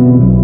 you.